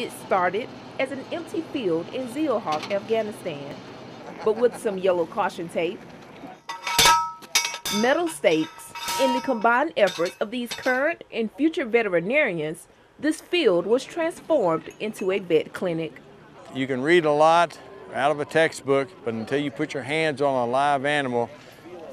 It started as an empty field in Zeelhawk, Afghanistan, but with some yellow caution tape, metal stakes, and the combined efforts of these current and future veterinarians, this field was transformed into a vet clinic. You can read a lot out of a textbook, but until you put your hands on a live animal,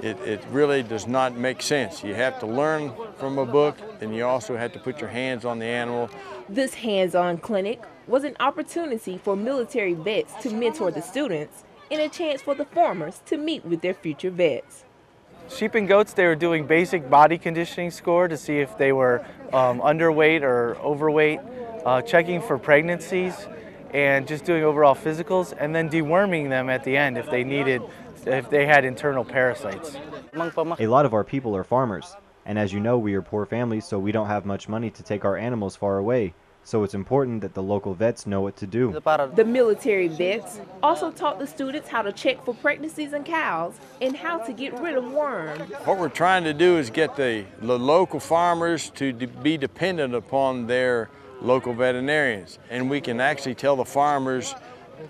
it, it really does not make sense. You have to learn from a book, and you also have to put your hands on the animal. This hands-on clinic was an opportunity for military vets to mentor the students and a chance for the farmers to meet with their future vets. Sheep and goats, they were doing basic body conditioning score to see if they were um, underweight or overweight, uh, checking for pregnancies, and just doing overall physicals, and then deworming them at the end if they needed, if they had internal parasites. A lot of our people are farmers, and as you know, we are poor families, so we don't have much money to take our animals far away. So it's important that the local vets know what to do. The military vets also taught the students how to check for pregnancies in cows and how to get rid of worms. What we're trying to do is get the, the local farmers to be dependent upon their local veterinarians. And we can actually tell the farmers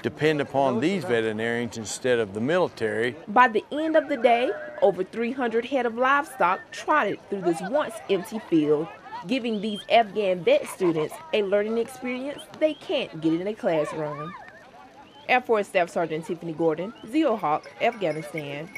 depend upon these veterinarians instead of the military. By the end of the day, over 300 head of livestock trotted through this once empty field giving these Afghan vet students a learning experience they can't get in a classroom. Air Force Staff Sergeant Tiffany Gordon, Zeelhawk, Afghanistan.